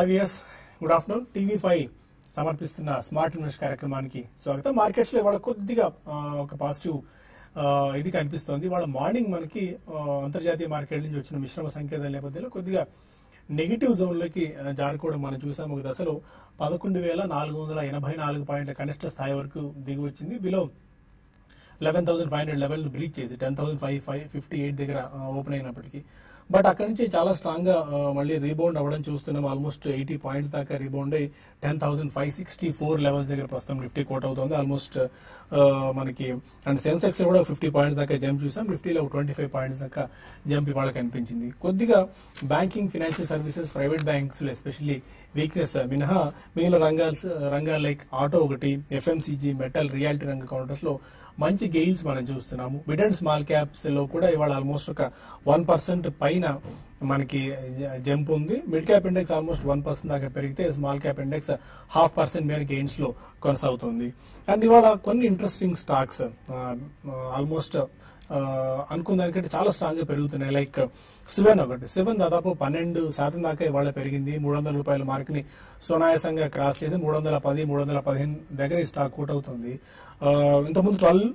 IVS good afternoon TV five సమర్పిస్తున్న smart invest కార్యక్రమానికి స్వాగతం. మార్కెట్స్లో ఇవాళ కొద్దిగా ఒక పాజిటివ్ ఇది కనిపిస్తోంది. ఇవాళ మార్నింగ్ మనకి అంతర్జాతీయ మార్కెట్ నుంచి వచ్చిన మిశ్రమ సంకేతాల నేపథ్యంలో కొద్దిగా నెగిటివ్ జోన్లోకి జారుకోవడం మనం చూసాం. ఒక దశలో పదకొండు వేల నాలుగు వందల ఎనభై నాలుగు పాయింట్ల కనిష్ట స్థాయి వరకు దిగి వచ్చింది. Below eleven thousand five hundred level breach చేసి ten thousand five five fifty eight దగ్గర ఓపెన్ అయినప్పటికీ బట్ అక్కడి నుంచి చాలా స్ట్రాంగ్గా మళ్ళీ రీబౌండ్ అవ్వడం చూస్తున్నాం. ఆల్మోస్ట్ ఎయిటీ పాయింట్స్ దాకా రీబౌండ్ అయ్యి ten thousand five sixty four levels దగ్గర ప్రస్తుతం నిఫ్టీ కోట్ అవుతుంది. ఆల్మోస్ట్ మనకి అండ్ సెన్సెక్స్ కూడా ఫిఫ్టీ పాయింట్స్ దాకా జంప్ చూసాం. నిఫ్టీలో ట్వంటీ ఫైవ్ పాయింట్స్ దాకా జంప్ ఇవాళ కనిపించింది. కొద్దిగా banking financial services private బ్యాంక్స్లో especially weakness మినహా మిగిలిన రంగాలు రంగాలు లైక్ ఆటో ఒకటి ఎఫ్ఎంసీజీ మెటల్ రియాలిటీ రంగ కౌంటర్స్లో మంచి గెయిన్స్ మనం చూస్తున్నాము. మిడ్ అండ్ స్మాల్ క్యాప్స్లో కూడా ఇవాళ ఆల్మోస్ట్ ఒక వన్ పర్సెంట్ పైన మనకి జంప్ ఉంది. Mid cap index almost one percent దాకా పెరిగితే small cap index half percent మేర గెయిన్స్లో కొనసాగుతుంది. అండ్ ఇవాళ కొన్ని ఇంట్రెస్టింగ్ స్టాక్స్ ఆల్మోస్ట్ అనుకున్న దానికంటే చాలా స్ట్రాంగ్గా పెరుగుతున్నాయి. లైక్ సెవెన్ ఒకటి. సెవెన్ దాదాపు పన్నెండు శాతం దాకా ఇవాళ పెరిగింది. మూడు వందల రూపాయల మార్క్ని సునాయాసంగా క్రాస్ చేసి మూడు వందల పది మూడు వందల పదిహేను దగ్గర ఈ స్టాక్ అవుట్ అవుతుంది ఇంతకుముందు ట్వెల్వ్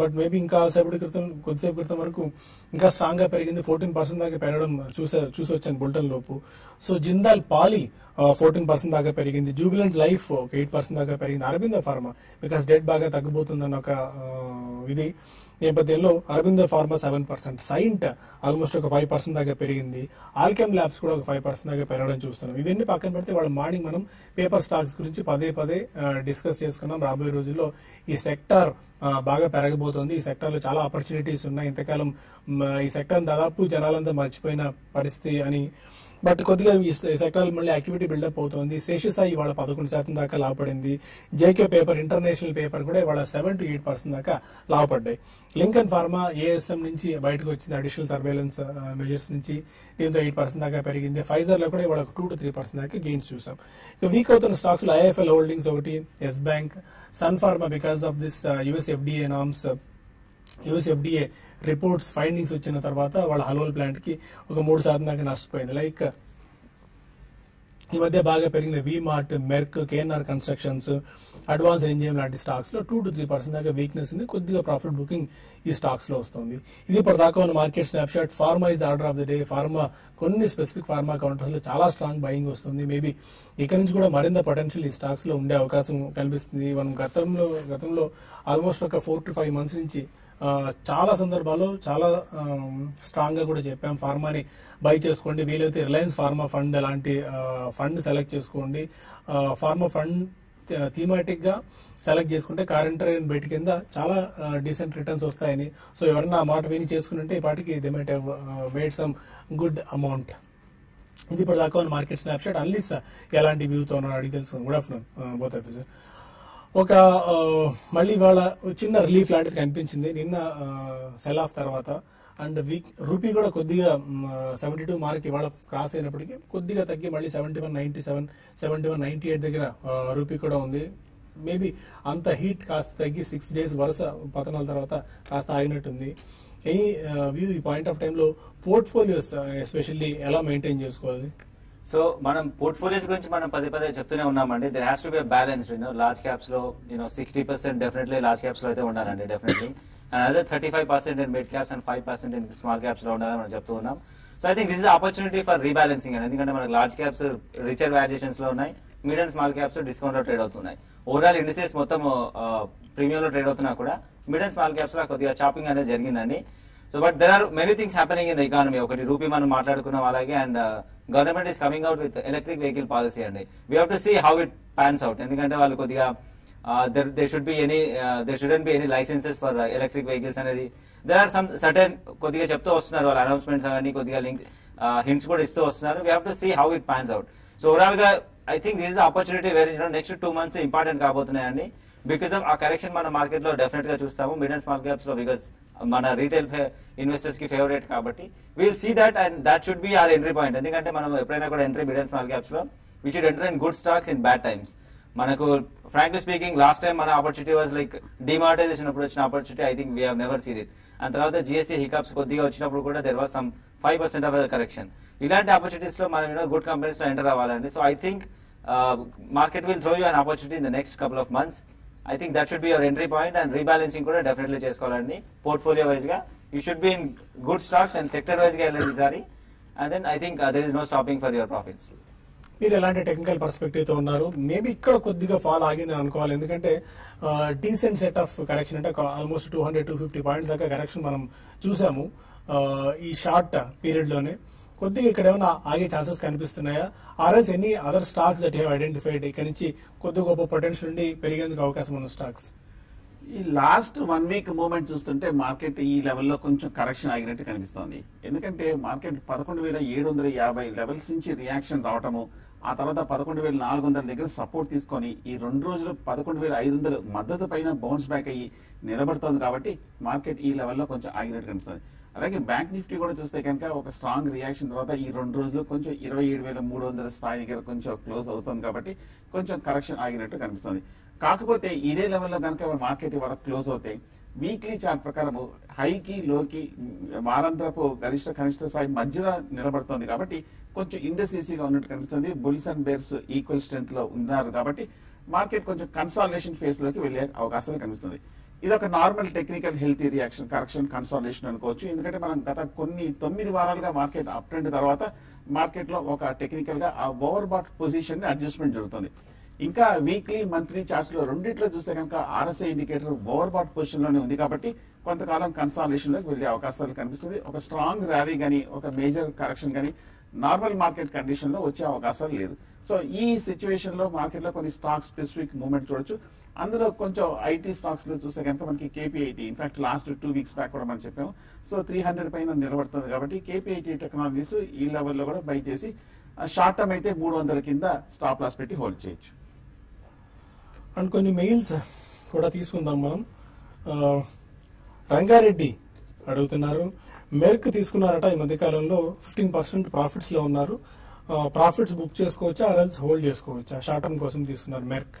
బట్ మేబీ ఇంకా సేపటి క్రితం కొద్దిసేపు క్రితం వరకు ఇంకా స్ట్రాంగ్గా పెరిగింది. ఫోర్టీన్ పర్సెంట్ దాకా పెరగడం చూసే చూసి వచ్చాను బుల్టన్ లోపు so Jindal poly fourteen percent దాకా పెరిగింది. జూబిలెంట్ లైఫ్ ఒక ఎయిట్ పర్సెంట్ దాకా పెరిగింది. అరబింద ఫార్మా బికాస్ డెట్ బాగా తగ్గిపోతుందన్న ఒక ఇది. నేపథ్యంలో Aurobindo pharma seven percent Cyient almost ఒక ఫైవ్ పర్సెంట్ దాకా పెరిగింది. ఆల్కెమ్ ల్యాబ్స్ కూడా ఒక ఫైవ్ పర్సెంట్ దాకా పెరగడం చూస్తున్నాం. ఇవన్నీ పక్కన పెడితే వాళ్ళ మార్నింగ్ మనం పేపర్ స్టాక్స్ గురించి పదే పదే డిస్కస్ చేసుకున్నాం. రాబోయే రోజుల్లో ఈ సెక్టార్ బాగా పెరగబోతోంది. ఈ సెక్టార్లో చాలా ఆపర్చునిటీస్ ఉన్నాయి. ఇంతకాలం ఈ సెక్టర్ దాదాపు జనాలంతా మర్చిపోయిన పరిస్థితి అని బట్ కొద్దిగా ఈ సెక్టర్ మళ్ళీ యాక్టివిటీ బిల్డప్ అవుతోంది. శేషసాయి ఇవాళ పదకొండు శాతం దాకా లాభపడింది. జేకే పేపర్ ఇంటర్నేషనల్ పేపర్ కూడా ఇవాళ సెవెన్ టు ఎయిట్ పర్సెంట్ దాకా లాభపడ్డాయి. లింకన్ ఫార్మా ఏఎస్ఎం నుంచి బయటకు వచ్చింది అడిషనల్ సర్వేలెన్స్ మెజర్స్ నుంచి. దీంతో ఎయిట్ పర్సెంట్ దాకా పెరిగింది. ఫైజర్లో కూడా ఇవాళ టూ టు త్రీ పర్సెంట్ దాకా గెయిన్స్ చూసాం. ఇక వీక్ అవుతున్న స్టాక్స్లో ఐఎఫ్ఎల్ హోల్డింగ్స్ ఒకటి Yes bank Sun pharma because of this US FDA norms USFDA reports findings వచ్చిన తర్వాత వాళ్ళ హలోల్ ప్లాంట్కి ఒక మూడు శాతం దాకా నష్టపోయింది. లైక్ ఈ మధ్య బాగా పెరిగిన mart Merck KNR constructions advance MGM లాంటి స్టాక్స్లో టూ టు త్రీ పర్సెంట్ దాకా వీక్నెస్ ఉంది. కొద్దిగా ప్రాఫిట్ బుకింగ్ ఈ స్టాక్స్లో వస్తుంది. ఇది ఇప్పటిదాకా ఉన్న market snapshot pharma is order of the day pharma కొన్ని స్పెసిఫిక్ ఫార్మా కౌంటర్స్లో చాలా స్ట్రాంగ్ బయింగ్ వస్తుంది. మేబీ ఇక్కడ నుంచి కూడా మరింత పొటెన్షియల్ ఈ స్టాక్స్లో ఉండే అవకాశం కనిపిస్తుంది మనం గతంలో గతంలో ఆల్మోస్ట్ ఒక ఫోర్ టు ఫైవ్ మంత్స్ నుంచి చాలా సందర్భాల్లో చాలా స్ట్రాంగ్గా కూడా చెప్పాం. ఫార్మాని బై చేసుకోండి. వీలైతే రిలయన్స్ ఫార్మా ఫండ్ లాంటి ఫండ్ సెలెక్ట్ చేసుకోండి. ఫార్మా ఫండ్ థీమాటిక్గా సెలెక్ట్ చేసుకుంటే కరెంట్ రైన్ బెట్ కింద చాలా డీసెంట్ రిటర్న్స్ వస్తాయని. సో ఎవరన్నా ఆ మాట విని చేసుకుంటే ఈ పాటికి they might wait some good amount ఇది ఇప్పుడు దాకా మార్కెట్ స్నాప్షాట్ అన్లీస్ ఎలాంటి వ్యూతో ఉన్నారో అడిగి తెలుసు గుడ్ ఆఫ్టర్నూన్ బోత్ ఆఫీసర్ ఒక మళ్ళీ వాళ్ళ చిన్న రిలీఫ్ లాంటిది కనిపించింది. నిన్న సెల్ ఆఫ్ తర్వాత. అండ్ వీక్ రూపీ కూడా కొద్దిగా సెవెంటీ టూ మార్క్ ఇవాళ క్రాస్ అయినప్పటికీ కొద్దిగా తగ్గి మళ్ళీ seventy one ninety seven seventy one ninety eight దగ్గర రూపీ కూడా ఉంది. మేబీ అంత హీట్ కాస్త తగ్గి సిక్స్ డేస్ వరుస పతనాల తర్వాత కాస్త ఆగినట్టుంది. ఎనీ వ్యూ ఈ పాయింట్ ఆఫ్ టైంలో పోర్ట్ఫోలియోస్ ఎస్పెషల్లీ ఎలా మెయింటైన్ చేసుకోవాలి? సో మనం పోర్ట్ఫోలియోస్ గురించి మనం పదే పదే చెప్తూనే ఉన్నామండి. There has to be balance you know large క్యాప్స్లో you know sixty percent definitely large క్యాప్స్లో అయితే ఉండాలండి డెఫినెట్లీ అండ్ అదే thirty five percent in mid caps and five percent in small క్యాప్స్లో ఉండాలని మనం చెప్తూ ఉన్నాం. So I think this is opportunity for rebalancing అండి. ఎందుకంటే మనకి లార్జ్ క్యాప్స్ రిచర్ వాల్యుయేషన్స్లో ఉన్నాయి మీడియం స్మాల్ క్యాప్స్ డిస్కౌంట్లో ట్రేడ్ అవుతున్నాయి. ఓవరాల్ ఇండిసెస్ మొత్తం ప్రీమియం లో ట్రేడ్ అవుతున్నా కూడా మీడియం స్మాల్ క్యాప్స్లో కొద్దిగా షాపింగ్ అనేది జరిగిందండి. So but there are many things happening in the economy ఒకటి రూపీ మనం మాట్లాడుకున్నాం అలాగే and government is coming out with electric vehicle policy అండి. We have to see how it pans out ఎందుకంటే వాళ్ళు కొద్దిగా they should be any they shouldn't be any licenses for electric vehicles అనేది. There are some certain కొద్దిగా చెప్తూ వస్తున్నారు వాళ్ళ announcements అవన్నీ కొద్దిగా లింక్ హింట్స్ కూడా ఇస్తూ వస్తున్నారు. We have to see how it pans out so ఓవరాల్గా I think this opportunity very next two months important కాబోతున్నాయండి. Because of ఆ కరెక్షన్ మన మార్కెట్లో డెఫినెట్గా చూస్తాము. మిడ్ అండ్ స్మాల్ క్యాప్స్లో బికాస్ మన రీటైల్ ఇన్వెస్టర్స్కి ఫేవరెట్ కాబట్టి. Will see that and that should be our entry point ఎందుకంటే మనం ఎప్పుడైనా కూడా entry mid small క్యాప్స్లో we should enter in good stocks in bad times మనకు ఫ్రాంక్లీ స్పీకింగ్ లాస్ట్ టైం మన ఆపర్చునిటీ వాజ్ లైక్ డిమార్టైజేషన్ అప్పుడు వచ్చిన opportunity I think we have never seen it and తర్వాత GST hiccups కొద్దిగా వచ్చినప్పుడు కూడా there was some five percent of correction ఇలాంటి ఆపర్చునిటీస్లో మనం యూనో గుడ్ కంపెనీస్లో ఎంటర్ అవ్వాలండి. So I think market will throw you an opportunity in the next couple of months I think that should be your entry point and rebalancing కూడా definitely చేసుకోవాలండి. Portfolio వైజ్గా you should be in good stocks and sector వైజ్గా వెళ్ళండి ఈసారి. And then I think there is no stopping for your profits మీరు ఎలాంటి technical పర్స్పెక్టివ్తో ఉన్నారు? Maybe ఇక్కడ కొద్దిగా ఫాల్ ఆగింది అనుకోవాలి. ఎందుకంటే డీసెంట్ సెట్ ఆఫ్ కరెక్షన్ అంటే almost two hundred two fifty points దాకా కరెక్షన్ మనం చూసాము uh, ఈ షార్ట్ పీరియడ్లోనే. కొద్దిగా ఇక్కడ ఏమైనా ఆగే ఛాన్సెస్ కనిపిస్తున్నాయా? Or else any other stocks that have identified ఇక్కడ నుంచి కొద్ది గొప్ప పొటెన్షియల్ ఉండి పెరిగేందుకు అవకాశం ఉన్న స్టాక్స్ ఈ లాస్ట్ వన్ వీక్ మూమెంట్ చూస్తుంటే మార్కెట్ ఈ లెవెల్లో కొంచెం కరెక్షన్ ఆగినట్టు కనిపిస్తోంది. ఎందుకంటే మార్కెట్ పదకొండు వేల ఏడు వందల యాభై లెవెల్స్ నుంచి రియాక్షన్ రావటము ఆ తర్వాత పదకొండు వేల నాలుగు వందల దగ్గర సపోర్ట్ తీసుకొని ఈ రెండు రోజులు పదకొండు వేల ఐదు వందలు మద్దతు పైన బౌన్స్ బ్యాక్ అయ్యి నిలబడుతోంది కాబట్టి మార్కెట్ ఈ లెవెల్లో కొంచెం ఆగినట్టు కనిపిస్తుంది. అలాగే బ్యాంక్ నిఫ్టీ కూడా చూస్తే కనుక ఒక స్ట్రాంగ్ రియాక్షన్ తర్వాత ఈ రెండు రోజులు కొంచెం ఇరవై ఏడు వేల మూడు వందల స్థాయి దగ్గర కొంచెం క్లోజ్ అవుతుంది కాబట్టి కొంచెం కరెక్షన్ ఆగినట్టు కనిపిస్తుంది. కాకపోతే ఇదే లెవెల్లో కనుక మార్కెట్ ఇవాళ క్లోజ్ అవుతాయి వీక్లీ చార్ట్ ప్రకారం హైకి లోకి వారాంతరపు గరిష్ట కనిష్ట స్థాయి మధ్యలో నిలబడుతుంది కాబట్టి కొంచెం ఇండస్ట్రీసీగా ఉన్నట్టు కనిపిస్తుంది. బుల్స్ అండ్ బేర్స్ ఈక్వల్ స్ట్రెంత్లో ఉన్నారు కాబట్టి మార్కెట్ కొంచెం కన్సాలేషన్ ఫేజ్లోకి వెళ్ళే అవకాశాలు కనిపిస్తుంది. ఇది ఒక normal technical healthy reaction correction consolidation అనుకోవచ్చు. ఎందుకంటే మనం గత కొన్ని తొమ్మిది వారాలుగా మార్కెట్ అప్ ట్రెండ్ తర్వాత మార్కెట్లో ఒక టెక్నికల్గా ఆ ఓవర్ బాట్ పొజిషన్ అడ్జస్ట్మెంట్ జరుగుతుంది. ఇంకా వీక్లీ మంత్లీ చార్ట్స్లో రెండిట్లో చూస్తే కనుక ఆర్ఎస్ఐ ఇండికేటర్ ఓవర్ బాట్ పొజిషన్లోనే ఉంది కాబట్టి కొంతకాలం కన్సాలేషన్లోకి వెళ్ళే అవకాశాలు కనిపిస్తుంది. ఒక స్ట్రాంగ్ ర్యాలీ కానీ ఒక మేజర్ కరెక్షన్ కానీ నార్మల్ మార్కెట్ కండిషన్లో వచ్చే అవకాశాలు లేదు. సో ఈ సిచ్యువేషన్లో మార్కెట్లో కొన్ని స్టాక్ స్పెసిఫిక్ మూమెంట్ చూడొచ్చు. అందులో కొంచెం ఐటీ స్టాక్స్లో చూస్తే కనుక మనకి KPIT in fact last two weeks back కూడా మనం చెప్పాము. సో త్రీ హండ్రెడ్ పైన నిలబడుతుంది కాబట్టి కేపీఐటీ టెక్నాలజీస్ ఈ లెవెల్లో కూడా బై చేసి షార్ట్ టర్మ్ అయితే మూడు వందల కింద స్టాప్ లాస్ పెట్టి హోల్డ్ చేయొచ్చు. అండ్ కొన్ని మెయిల్స్ కూడా తీసుకుందాం మనం. రంగారెడ్డి అడుగుతున్నారు. మెర్క్ తీసుకున్నారట ఈ మధ్య కాలంలో ఫిఫ్టీన్ పర్సెంట్ ప్రాఫిట్స్లో ఉన్నారు. ప్రాఫిట్స్ బుక్ చేసుకోవచ్చా ఆర్ఎల్స్ హోల్డ్ చేసుకోవచ్చా? షార్ట్ టర్మ్ కోసం తీసుకున్నారు మెర్క్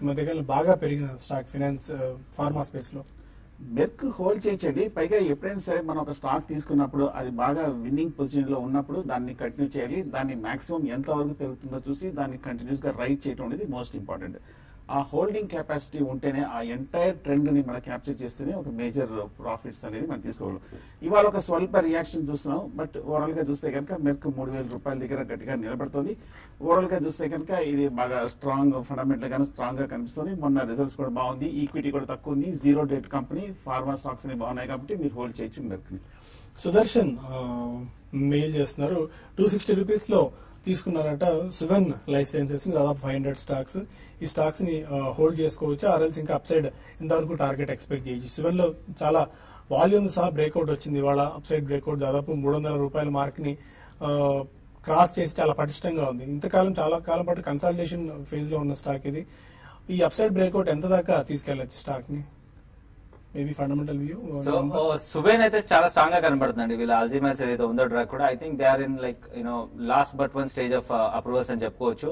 ఈ మధ్య బాగా పెరిగిన స్టాక్ ఫినాన్స్ ఫార్మా స్పేస్లో. మెర్క్ హోల్డ్ చేయించండి. పైగా ఎప్పుడైనా సరే మనం ఒక స్టాక్ తీసుకున్నప్పుడు అది బాగా విన్నింగ్ పొజిషన్లో ఉన్నప్పుడు దాన్ని కంటిన్యూ చేయాలి. దాన్ని మాక్సిమం ఎంత వరకు పెరుగుతుందో చూసి దాన్ని కంటిన్యూస్గా రైట్ చేయడం అనేది మోస్ట్ ఇంపార్టెంట్ ఆ హోల్డింగ్ కెపాసిటీ ఉంటేనే ఆ ఎంటైర్ ట్రెండ్ని మనం క్యాప్చర్ చేస్తేనే ఒక మేజర్ ప్రాఫిట్స్ అనేది మనం తీసుకోవాలి ఇవాళ ఒక స్వల్ప రియాక్షన్ చూస్తున్నాం బట్ ఓవరాల్గా చూస్తే కనుక మెర్క్ మూడు వేల రూపాయల దగ్గర గట్టిగా నిలబడుతుంది. ఓవరాల్గా చూస్తే కనుక ఇది బాగా స్ట్రాంగ్ ఫండమెంటల్ స్ట్రాంగ్గా స్ట్రాంగ్గా కనిపిస్తుంది. మొన్న రిజల్ట్స్ కూడా బాగుంది. ఈక్విటీ కూడా తక్కువ ఉంది. Zero debt company pharma stocks అని బాగున్నాయి కాబట్టి మీరు హోల్డ్ చేయొచ్చు మెర్క్ని సుదర్శన్ మెయిల్ చేస్తున్నారు. టూ సిక్స్టీ రూపీస్లో తీసుకున్నారట సుగన్ లైఫ్ సైన్సెస్ని దాదాపు ఫైవ్ హండ్రెడ్ స్టాక్స్ ఈ స్టాక్స్ని హోల్డ్ చేసుకోవచ్చు. ఆర్ఎల్స్ ఇంకా అప్ సైడ్ ఇంతవరకు టార్గెట్ ఎక్స్పెక్ట్ చేయొచ్చు. సుగన్లో చాలా వాల్యూమ్ సహా బ్రేక్అవుట్ వచ్చింది. ఇవాళ అప్ సైడ్ బ్రేక్అవుట్ దాదాపు మూడు వందల రూపాయల మార్క్ని క్రాస్ చేసి చాలా పటిష్టంగా ఉంది. ఇంతకాలం చాలా కాలం పాటు కన్సల్టేషన్ ఫేజ్లో ఉన్న స్టాక్ ఇది. ఈ అప్ సైడ్ బ్రేక్అవుట్ ఎంత దాకా తీసుకెళ్ళొచ్చు స్టాక్ని? Maybe fundamental view so Suven అయితే చాలా స్ట్రాంగ్గా కనబడుతుందండి. వీళ్ళ అల్జీమర్స్ ఏదైతే ఉందో డ్రగ్ కూడా. I think they are in like you know last but one stage of approvals అని చెప్పుకోవచ్చు.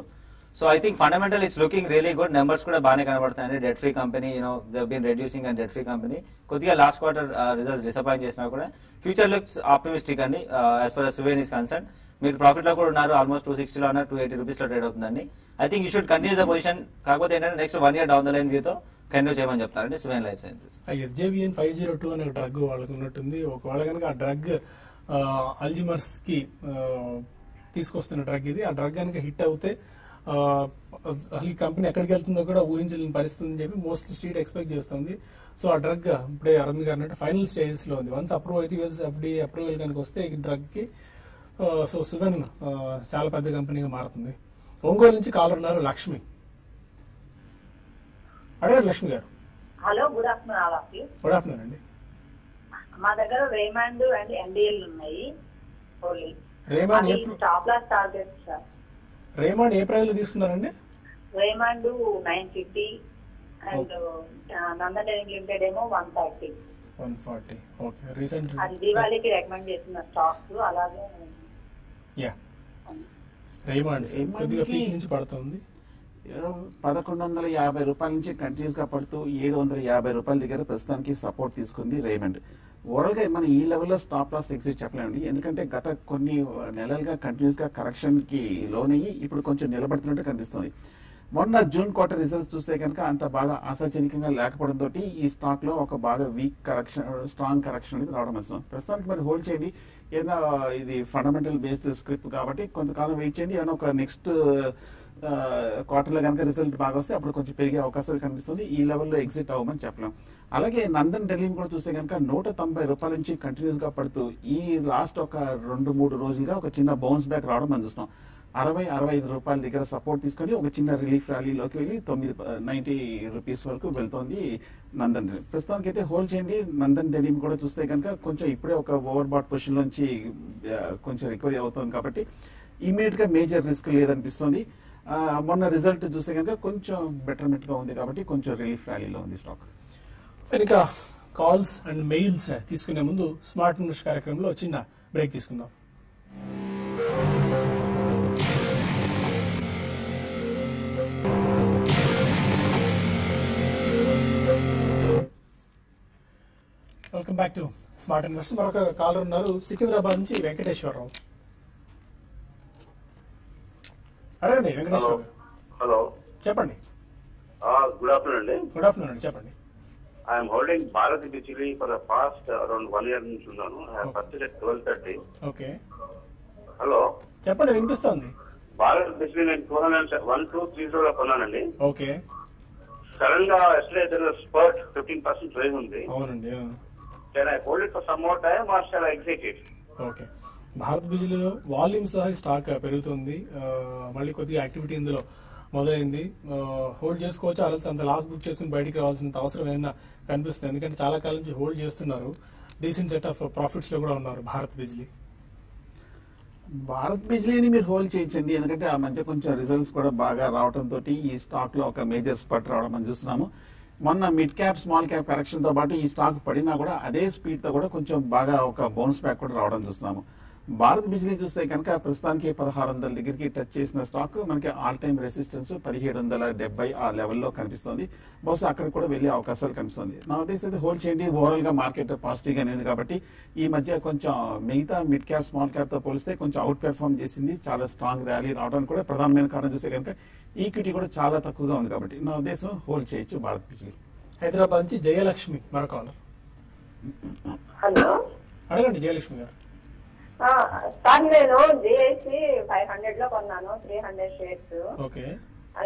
So I think fundamental it's looking really good numbers కూడా బాగానే కనబడుతున్నాయండి. Debt free company you know they been reducing and debt free company కొద్దిగా last quarter results disappoint చేసినా కూడా. Future looks optimistic అండి as far Suven is concern మీరు ప్రాఫిట్లో కూడా ఉన్నారు. ఆల్మోస్ట్ టూ సిక్స్టీలో ఉన్నారు. టూ ఎయిటీ రూపీస్లో ట్రేడ్ అవుతుందండి. I think you should continue the position కాకపోతే ఏంటంటే next one year down the line వ్యూతో continue చేయమని చెప్తారండి Suven Life Sciences. SJVN five zero two అనే డ్రగ్ వాళ్ళకి ఉన్నట్టుంది. ఒకవేళ కనుక ఆ డ్రగ్ అల్జిమర్స్కి తీసుకొస్తున్న డ్రగ్ ఇది. ఆ డ్రగ్ కనుక హిట్ అవుతే అసలు ఈ కంపెనీ ఎక్కడికి వెళ్తుందో కూడా ఊహించలేని పరిస్థితి అని చెప్పి మోస్ట్ స్ట్రీట్ ఎక్స్పెక్ట్ చేస్తుంది. సో ఆ డ్రగ్ ఇప్పుడే అరుణ్ గారు అంటే ఫైనల్ స్టేజెస్లో ఉంది. వన్స్ అప్రూవ్ అయితే యూఎస్ ఎఫ్డి అప్రూవల్ కనుక వస్తే ఈ డ్రగ్కి సో సువెన్ చాలా పెద్ద కంపెనీగా మారుతుంది. ఒంగోలు నుంచి కాలర్ ఉన్నారు లక్ష్మి. అడగారు లక్ష్మి గారు. Hello good afternoon all of you. Good afternoon అండి. మా దగ్గర రేమాండ్ అండ్ ఎన్డిఎల్ ఉన్నాయి. ఓన్లీ. రేమాండ్ ఏ stop loss target sir. Raymond ఏ ప్రైస్లో తీసుకున్నారండి? Raymond nine fifty and Nandan limited ఏమో one thirty one forty. Okay. Recent అది దివాళీకి రికమెండ్ చేసిన స్టాక్స్ అలాగే యా. రేమాండ్. కొద్దిగా పీక్ నుంచి పడుతుంది. పదకొండు వందల యాభై రూపాయల నుంచి కంటిన్యూస్గా పడుతూ ఏడు వందల యాభై రూపాయల దగ్గర ప్రస్తుతానికి సపోర్ట్ తీసుకుంది రేమండ్. ఓవరాల్గా మనం మన ఈ లెవెల్లో స్టాప్ లాస్ ఎగ్జిట్ చెప్పలేమండి. ఎందుకంటే గత కొన్ని నెలలుగా కంటిన్యూస్గా కరెక్షన్కి లోనయ్యి ఇప్పుడు కొంచెం నిలబడుతున్నట్టు కనిపిస్తుంది. మొన్న జూన్ క్వార్టర్ రిజల్ట్స్ చూస్తే కనుక అంత బాగా ఆశాజనకంగా లేకపోవడంతో ఈ స్టాక్లో ఒక బాగా వీక్ కరెక్షన్ స్ట్రాంగ్ కరెక్షన్ అనేది రావడం వస్తుంది. ప్రస్తుతానికి మరి హోల్డ్ చేయండి. ఏదైనా ఇది ఫండమెంటల్ బేస్డ్ స్క్రిప్ట్ కాబట్టి కొంతకాలం వెయిట్ చేయండి. ఏమైనా ఒక నెక్స్ట్ క్వార్టర్లో కనుక రిజల్ట్ బాగా వస్తే అప్పుడు కొంచెం పెరిగే అవకాశాలు కనిపిస్తుంది. ఈ లెవెల్లో ఎగ్జిట్ అవ్వమని చెప్పలేం. అలాగే నందన్ ఢిల్లీని కూడా చూస్తే కనుక నూట తొంభై రూపాయల నుంచి కంటిన్యూస్గా పడుతూ ఈ లాస్ట్ ఒక రెండు మూడు రోజులుగా ఒక చిన్న బౌన్స్ బ్యాక్ రావడం మనం చూస్తున్నాం. అరవై అరవై ఐదు రూపాయల దగ్గర సపోర్ట్ తీసుకొని ఒక చిన్న రిలీఫ్ ర్యాలీలోకి వెళ్ళి తొమ్మిది నైంటీ రూపీస్ వరకు వెళ్తోంది నందన్ డెలిమ్ ప్రస్తుతానికి అయితే హోల్డ్ చేయండి. నందన్ డెలిమ్ కూడా చూస్తే కనుక కొంచెం ఇప్పుడే ఒక ఓవర్ బాట్ పొజిషన్ నుంచి కొంచెం రికవరీ అవుతుంది కాబట్టి ఇమీడియట్గా మేజర్ రిస్క్ లేదనిపిస్తుంది. మొన్న రిజల్ట్ చూస్తే కనుక కొంచెం బెటర్మెంట్గా ఉంది కాబట్టి కొంచెం రిలీఫ్ ర్యాలీలో ఉంది స్టాక్ ఇక కాల్స్ అండ్ మెయిల్స్ తీసుకునే ముందు స్మార్ట్ న్యూస్ కార్యక్రమంలో చిన్న బ్రేక్ తీసుకుందాం. Welcome back to smart invest మరొక కాలర్ ఉన్నారు. సికింద్రాబాద్ నుంచి వెంకటేశ్వరరావు. అడగండి హలో వెంకటేశ్వర హలో. చెప్పండి. గుడ్ ఆఫ్టర్నూన్ అండి. గుడ్ ఆఫ్టర్నూన్ అండి చెప్పండి. I'm holding Bharat Bijlee for the past around one year నుంచి ఉన్నాను. First twelve thirty okay. Hello. చెప్పండి వినిపిస్తోంది. భారత్ బిజిలీ నేను two hundred one two three zero కొన్నానండి. Okay. సడన్గా ఎస్టేట్ స్పర్ట్ ఫిఫ్టీన్ పర్సెంట్ రేజ్ ఉంది. అవునండి. Can I hold it for some more time or shall exit it okay. Bharat బిజ్లీలో volume సహా stock పెరుగుతుంది. మళ్ళీ కొద్దిగా యాక్టివిటీ ఇందులో మొదలైంది. హోల్డ్ చేసుకోవచ్చు? అలా అంత లాస్ బుక్ చేసుకుని బయటికి రావాల్సినంత అవసరం ఏమైనా కనిపిస్తుంది? ఎందుకంటే చాలా కాలం నుంచి హోల్డ్ చేస్తున్నారు. డీసెంట్ సెట్ ఆఫ్ ప్రాఫిట్స్లో కూడా ఉన్నారు భారత్ బిజిలీ. భారత్ బిజ్లీని మీరు హోల్డ్ చేయించండి. ఎందుకంటే ఆ మధ్య కొంచెం రిజల్ట్స్ కూడా బాగా రావడంతో ఈ స్టాక్లో ఒక మేజర్ స్పట్ రావడం మనం చూస్తున్నాము. మొన్న మిడ్ క్యాప్ స్మాల్ క్యాప్ కరెక్షన్తో పాటు ఈ స్టాక్ పడినా కూడా అదే స్పీడ్తో కూడా కొంచెం బాగా ఒక బౌన్స్ బ్యాక్ కూడా రావడం చూస్తున్నాము. భారత్ బిజిలీ చూస్తే కనుక ప్రస్తుతానికి పదహారు వందల దగ్గరికి టచ్ చేసిన స్టాక్ మనకి ఆల్ టైమ్ రెసిస్టెన్స్ పదిహేడు వందల డెబ్బై ఆ లెవెల్లో కనిపిస్తుంది. బహుశా అక్కడ కూడా వెళ్ళే అవకాశాలు కనిపిస్తుంది. నా ఉద్దేశం అయితే హోల్డ్ చేయండి ఓవరాల్గా మార్కెట్ పాజిటివ్ గానే ఉంది కాబట్టి ఈ మధ్య కొంచెం మిగతా మిడ్ క్యాప్ స్మాల్ క్యాప్తో పోలిస్తే కొంచెం అవుట్ పెర్ఫార్మ్ చేసింది. చాలా స్ట్రాంగ్ ర్యాలీ రావడానికి కూడా ప్రధానమైన కారణం చూస్తే కనుక ఈక్విటీ కూడా చాలా తక్కువగా ఉంది కాబట్టి నా ఉద్దేశం హోల్డ్ చేయొచ్చు భారత్ బిజిలీ హైదరాబాద్ నుంచి జయలక్ష్మి మరొక హలో. అడగండి జయలక్ష్మి గారు. సార్ నేను జిఐసి ఫైవ్ హండ్రెడ్లో కొన్నాను three hundred shares okay.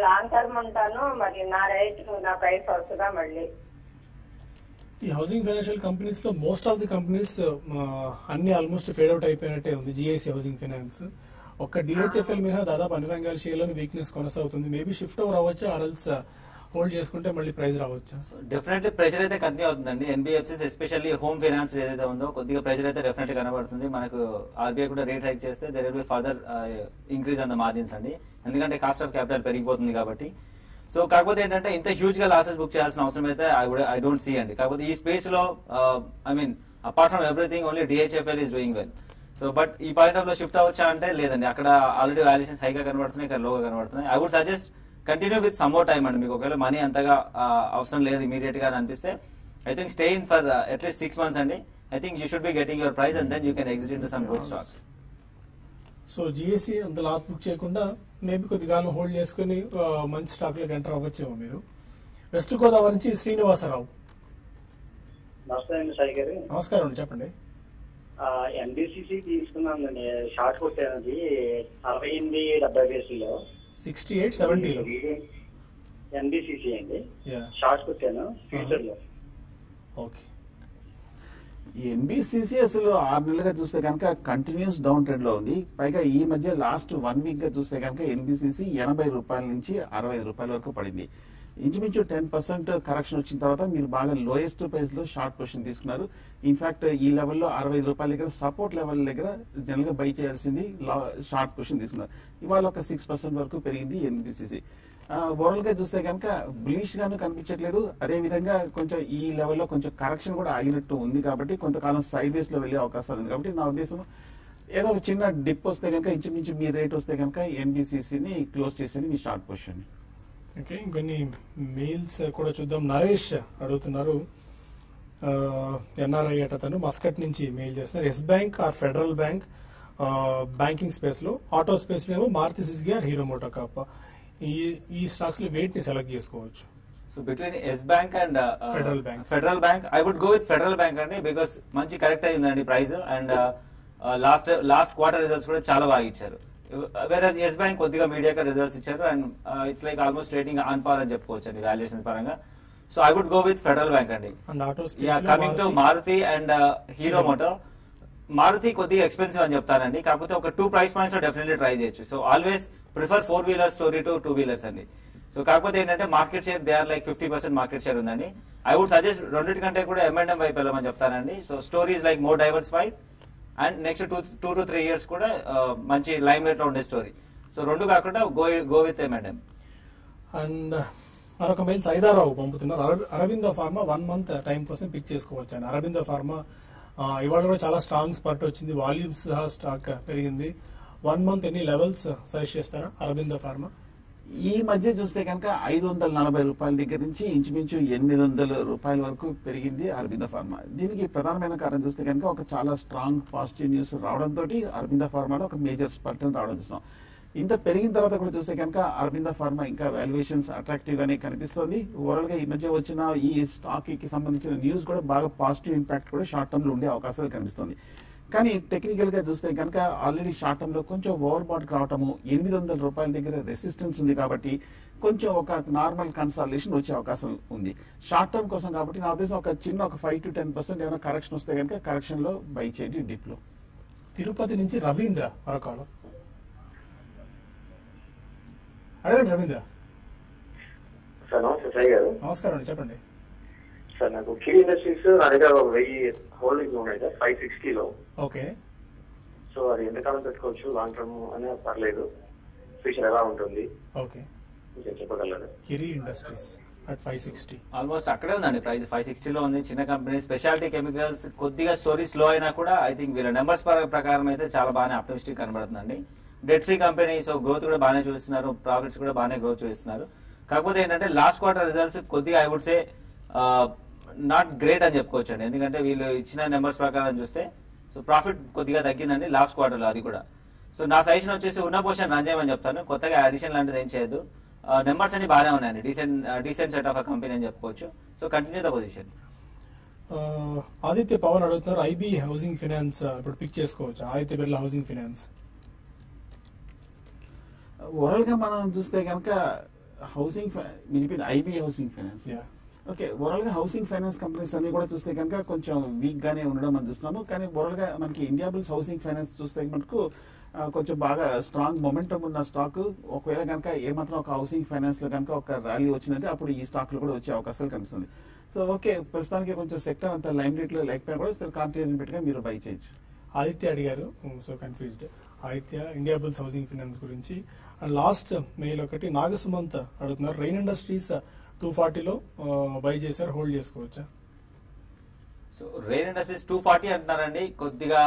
Long term ఉంటాను మరి నా రేట్ నా ప్రైస్ వస్తుందా మళ్ళీ? ఈ హౌసింగ్ ఫైనాన్షియల్ కంపెనీస్లో మోస్ట్ ఆఫ్ ది కంపెనీస్ అన్ని ఆల్మోస్ట్ ఫేడ్ అవుట్ అయిపోయినట్టే ఉంది జిఐసి హౌసింగ్ ఫైనాన్స్ ఒక్క డిహెచ్ఎఫ్ఎల్ మీద దాదాపు అన్ని రంగాల షేర్లోని వీక్నెస్ కొనసాగుతుంది. మేబీ షిఫ్ట్ ఓవర్ అవ్వచ్చు ఆర్ఎల్స్ హోల్డ్ చేసుకుంటే మళ్ళీ ప్రైస్ రావచ్చు? డెఫినెట్లీ ప్రెషర్ అయితే కంటిన్యూ అవుతుందండి. ఎన్బిఎఫ్సిస్ ఎస్పెషల్లీ హోమ్ ఫైనాన్స్ ఏదైతే ఉందో కొద్దిగా ప్రెషర్ అయితే డెఫినెట్ కనబడుతుంది. మనకు ఆర్బీఐ కూడా రేట్ హైక్ చేస్తే there will be further increase on the margins అండి. ఎందుకంటే కాస్ట్ ఆఫ్ క్యాపిటల్ పెరిగిపోతుంది కాబట్టి. సో కాకపోతే ఏంటంటే ఇంత హ్యూజ్గా లాసెస్ బుక్ చేయాల్సిన అవసరం అయితే I would I don't see అండి. కాకపోతే ఈ స్పేస్లో I mean apart from everything only DHFL is doing well so but ఈ పాయింట్ ఆఫ్లో షిఫ్ట్ అవచ్చా అంటే లేదండి. అక్కడ ఆల్రెడీ వాల్యుయేషన్స్ హైగా కనబడుతున్నాయి ఇక్కడ లోగా కనబడుతున్నాయి. I would suggest continue with some more time అండి. మీకు ఒకవేళ మనీ అంతగా అవసరం లేదు ఇమీడియట్గా అని అనిపిస్తే I think stay in for at least six months అండి. I think you should be getting your price and then you can exit in some good stocks so GSC అంత లాస్ బుక్ చేయకుండా maybe కొద్ది కాలం hold చేసుకుని మంచి స్టాక్లోకి enter అవ్వచ్చేమో మీరు. West Godavari నుంచి శ్రీనివాసరావు. నమస్కారం అండి చెప్పండి. ఎన్బిసిసి తీసుకున్నాను షార్ట్ కొట్టానది అరవై ఎనిమిది డెబ్బై కేసుల్లో సిక్స్టీ ఎయిట్ సెవెంటీలో ఎన్బిసిసి అండి. షార్ట్ కొట్టాను ఫ్యూచర్లో. ఓకే ఈ ఎన్బిసిసి అసలు ఆరు నెలలుగా చూస్తే కనుక కంటిన్యూస్ డౌన్ ట్రెండ్లో ఉంది. పైగా ఈ మధ్య లాస్ట్ వన్ వీక్గా చూస్తే కనుక ఎన్బిసిసి ఎనభై రూపాయల నుంచి అరవై రూపాయల వరకు పడింది. ఇంచుమించు టెన్ పర్సెంట్ కరెక్షన్ వచ్చిన తర్వాత మీరు బాగా లోయెస్ట్ ప్రైస్లో షార్ట్ పొజిషన్ తీసుకున్నారు. ఇన్ఫాక్ట్ ఈ లెవెల్లో అరవై ఐదు రూపాయల దగ్గర సపోర్ట్ లెవెల్ దగ్గర జనరల్గా బై చేయాల్సింది షార్ట్ పొజిషన్ తీసుకున్నారు. ఇవాళ ఒక సిక్స్ పర్సెంట్ వరకు పెరిగింది ఎన్బిసిసి ఓవరాల్గా చూస్తే కనుక బ్లీష్గాను కనిపించట్లేదు. అదేవిధంగా కొంచెం ఈ లెవెల్లో కొంచెం కరెక్షన్ కూడా ఆగినట్టు ఉంది కాబట్టి కొంతకాలం సైడ్ వేస్లో వెళ్ళే అవకాశాలు ఉంది. కాబట్టి నా ఉద్దేశం ఏదో ఒక చిన్న డిప్ వస్తే కనుక ఇంచుమించు మీ రేట్ వస్తే కనుక ఎన్బిసిసిని క్లోజ్ చేసేది మీ షార్ట్ పొజిషన్. ఓకే ఇంకొన్ని మెయిల్స్ కూడా చూద్దాం. నరేష్ అడుగుతున్నారు. ఎన్ఆర్ఐ అతను మస్కట్ నుంచి మెయిల్ చేస్తున్నారు. Yes bank or federal bank banking స్పేస్లో ఆటో స్పేస్లో ఏమో Maruti Suzuki or hero Moto cap. ఈ ఈ స్టాక్స్లో వెయిట్ని సెలెక్ట్ చేసుకోవచ్చు. So between Yes Bank and Federal Bank. Federal Bank I would go with Federal Bank అండి బికాస్ మంచి కరెక్ట్ అయిందండి price and last last quarter results కూడా చాలా బాగా ఇచ్చారు. వేరే ఎస్ బ్యాంక్ కొద్దిగా మీడియాగా రిజల్ట్స్ ఇచ్చారు and it's like almost rating on par అని చెప్పుకోవచ్చు అండి వాల్యుయేషన్ పరంగా. So I would go with Federal Bank అండి. Coming to Maruti and Hero Moto Maruti కొద్దిగా ఎక్స్పెన్సివ్ అని చెప్తానండి కాకపోతే ఒక టూ ప్రైస్ పాయింట్స్లో డెఫినెట్లీ ట్రై చేయొచ్చు. So always prefer four wheeler story to two wheelers అండి. సో కాకపోతే ఏంటంటే market share they are like fifty percent market share ఉందండి. ఐ వుడ్ సజెస్ట్ రెండింటి కంటే కూడా ఎంఎండ్ఎం వైపు వెళ్ళమని చెప్తానండి. So stories like more diversified and next two two to three years కూడా మంచి లైమ్ లైట్లో ఉండే స్టోరీ సో రెండు కాకుండా go go with madam and uh, మరొక మెయిల్ సైదారావు పంపుతున్నారు. అరబి- Aurobindo Pharma one month time కోసం పిక్ చేసుకోవచ్చు అని అరబిందో ఫార్మా ఇవాళ కూడా చాలా స్ట్రాంగ్ స్పర్ట్ వచ్చింది. వాల్యూమ్స్ సహా స్టాక్ పెరిగింది. వన్ మంత్ ఎన్ని లెవెల్స్ సజెస్ట్ చేస్తారా? అరబిందో ఫార్మా? ఈ మధ్య చూస్తే కనుక ఐదు వందల నలభై రూపాయల దగ్గర నుంచి ఇంచుమించు ఎనిమిది వందల రూపాయల వరకు పెరిగింది అరవింద ఫార్మా. దీనికి ప్రధానమైన కారణం చూస్తే కనుక ఒక చాలా స్ట్రాంగ్ పాజిటివ్ న్యూస్ రావడంతో అరవింద ఫార్మాలో ఒక మేజర్ స్పర్టన్ రావడం చూస్తాం ఇంత పెరిగిన తర్వాత కూడా చూస్తే కనుక అరవింద ఫార్మా ఇంకా వాల్యుయేషన్స్ అట్రాక్టివ్గానే కనిపిస్తుంది. ఓవరాల్గా ఈ మధ్య వచ్చిన ఈ స్టాక్కి సంబంధించిన న్యూస్ కూడా బాగా పాజిటివ్ ఇంపాక్ట్ కూడా షార్ట్ టర్మ్లో ఉండే అవకాశాలు కనిపిస్తుంది. కానీ టెక్నికల్గా చూస్తే కనుక ఆల్రెడీ షార్ట్ టర్మ్లో కొంచెం ఓవర్ బాట్ కావటము ఎనిమిది వందల రూపాయల దగ్గర రెసిస్టెన్స్ ఉంది కాబట్టి కొంచెం ఒక నార్మల్ కన్సాలేషన్ వచ్చే అవకాశం ఉంది. షార్ట్ టర్మ్ కోసం కాబట్టి నా ఉద్దేశం ఒక చిన్న ఒక ఫైవ్ టు టెన్ పర్సెంట్ ఏమైనా కరెక్షన్ వస్తే కనుక కరెక్షన్లో బై చేయండి డిప్లో. తిరుపతి నుంచి రవీంద్ర మరొకరు అడగండి రవీంద్ర. సార్ నమస్తే సాయి గారు. నమస్కారం అండి చెప్పండి. సార్ నాకు కిల్ ఇండస్ట్రీస్ నా దగ్గర వెయ్యి హోల్డింగ్స్ ఉన్నాయి సార్ ఫైవ్ సిక్స్టీలో ఓకే. సో అది ఎంతకాలం పెట్టుకోవచ్చు లాంగ్ టర్మ్ అనే పర్లేదు. ఫ్యూచర్ ఎలా ఉంటుంది? ఓకే. చెప్పగలరు? Kiri industries at five sixty. Almost అక్కడే ఉందండి ప్రైస్ ఫైవ్ సిక్స్టీలో ఉంది. చిన్న కంపెనీ స్పెషాలిటీ కెమికల్స్ కొద్దిగా స్టోరీ స్లో అయినా కూడా ఐ థింక్ వీళ్ళ నెంబర్స్ ప్రకారం అయితే చాలా బాగానే optimistic కనబడుతుందండి. Debt free company so growth కూడా బాగానే చూస్తున్నారు ప్రాఫిట్స్ కూడా బాగానే గ్రోత్ చూస్తున్నారు కాకపోతే ఏంటంటే లాస్ట్ క్వార్టర్ రిజల్ట్స్ కొద్దిగా I would say not great అని చెప్పుకోవచ్చు అండి ఎందుకంటే వీళ్ళు ఇచ్చిన నెంబర్స్ ప్రకారం చూస్తే సో ప్రాఫిట్ కొద్దిగా తగ్గిందండి లాస్ట్ క్వార్టర్లో అది కూడా. సో నా సజెషన్ వచ్చేసి ఉన్న పొజిషన్ రన్ చేయమని చెప్తాను. కొత్తగా అడిషన్ లాంటిది ఏం చేయొద్దు. నెంబర్స్ అన్ని బాగానే ఉన్నాయండి. Decent decent set of company అని చెప్పుకోవచ్చు. సో కంటిన్యూ ద పొజిషన్ ఆ, ఆదిత్య పవన్ అడుగుతున్నారు ఐబీ హౌసింగ్ ఫైనాన్స్ ఇప్పుడు పిక్ చేసుకోవచ్చు. ఆదిత్య బిర్లా హౌసింగ్ ఫైనాన్స్ ఓవరాల్గా మనం చూస్తే కనుక హౌసింగ్ మిగిలిపోయింది IB housing finance yeah okay ఓవరాల్గా హౌసింగ్ ఫైనాన్స్ కంపెనీస్ అన్ని కూడా చూస్తే కనుక కొంచెం వీక్ గానే ఉండడం మనం చూస్తున్నాము. కానీ ఓవరాల్గా మనకి ఇండియా బిల్స్ హౌసింగ్ ఫైనాన్స్ చూస్తే మనకు కొంచెం బాగా స్ట్రాంగ్ మొమెంటం ఉన్న స్టాక్. ఒకవేళ కనుక ఏమాత్రం ఒక హౌసింగ్ ఫైనాన్స్లో కనుక ఒక ర్యాలీ వచ్చిందంటే అప్పుడు ఈ స్టాక్లో కూడా వచ్చే అవకాశాలు కనిపిస్తుంది. సో ఓకే ప్రస్తుతానికి కొంచెం సెక్టర్ అంత లైమ్ రేట్లో లేకపోయినా కూడా కాంపిటేషన్ పెట్టుగా మీరు బై చేయొచ్చు. ఆదిత్య అడిగారు. So confused Aditya Indiabulls housing finance గురించి. అండ్ లాస్ట్ మెయిల్ ఒకటి నాగసుమంత్ అడుగుతున్నారు. రైన్ ఇండస్ట్రీస్ టూ ఫార్టీలో బై చేశారు హోల్డ్ చేసుకోవచ్చా? So Rain industries two forty అంటున్నారండి. కొద్దిగా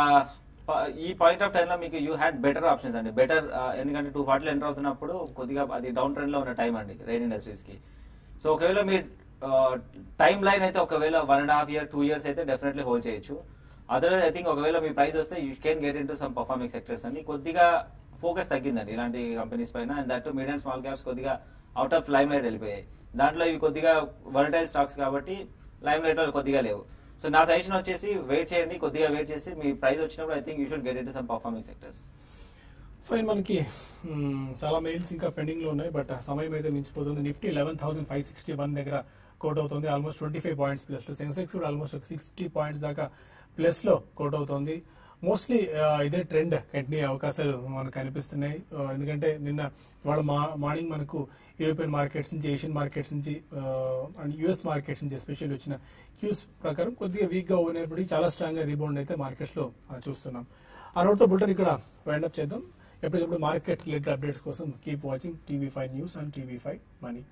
ప- ఈ పాయింట్ ఆఫ్ టైంలో మీకు యూ హ్యాడ్ బెటర్ ఆప్షన్స్ అండి. బెటర్ ఎందుకంటే టూ ఫార్టీలో ఎంటర్ అవుతున్నప్పుడు కొద్దిగా అది డౌన్ ట్రెండ్లో ఉన్న టైం అండి రైన్ ఇండస్ట్రీస్కి. సో ఒకవేళ మీ టైం లైన్ అయితే ఒకవేళ one and half year two years అయితే డెఫినెట్లీ హోల్డ్ చేయొచ్చు. అదర్వైజ్ ఐ థింక్ ఒకవేళ మీ ప్రైస్ వస్తే you can get in to some performing sectors అండి. కొద్దిగా ఫోకస్ తగ్గిందండి ఇలాంటి కంపెనీస్ పైన. And that medium small caps కొద్దిగా అవుట్ ఆఫ్ లైమ్ లైట్ వెళ్ళిపోయాయి. దాంట్లో ఇవి కొద్దిగా వరటైల్ స్టాక్స్ కాబట్టి లైమ్ లైట్లో కొద్దిగా లేవు. సో నా సజెషన్ వచ్చేసి వెయిట్ చేయండి కొద్దిగా వెయిట్ చేసి మీ ప్రైస్ వచ్చినప్పుడు I think you should get it some performing sectors fine మనకి చాలా మెయిల్స్ ఇంకా పెండింగ్లో ఉన్నాయి బట్ సమయం అయితే మించిపోతుంది. Nifty eleven thousand five sixty one దగ్గర కోట్ అవుతుంది. ఆల్మోస్ట్ ట్వంటీ ఫైవ్ పాయింట్స్ ప్లస్లో సెన్సెక్స్ కూడా ఆల్మోస్ట్ సిక్స్టీ పాయింట్స్ దాకా ప్లస్లో కోట్ అవుతుంది. మోస్ట్లీ uh, ఇదే ట్రెండ్ కంటిన్యూ అవకాశాలు మనకు కనిపిస్తున్నాయి. Uh, ఎందుకంటే నిన్న ఇవాళ మా మార్నింగ్ మనకు యూరోపియన్ మార్కెట్స్ నుంచి ఏషియన్ మార్కెట్స్ నుంచి అండ్ యుఎస్ మార్కెట్స్ నుంచి ఎస్పెషల్లీ వచ్చిన క్యూస్ ప్రకారం కొద్దిగా వీక్గా ఉన్నప్పటికీ చాలా స్ట్రాంగ్గా రీబౌండ్ అయితే మార్కెట్స్లో uh, చూస్తున్నాం. ఆ నోట్తో బుల్టన్ ఇక్కడ వైండప్ చేద్దాం. ఎప్పటికప్పుడు మార్కెట్ రిలేటెడ్ అప్డేట్స్ కోసం keep watching TV five news and TV five money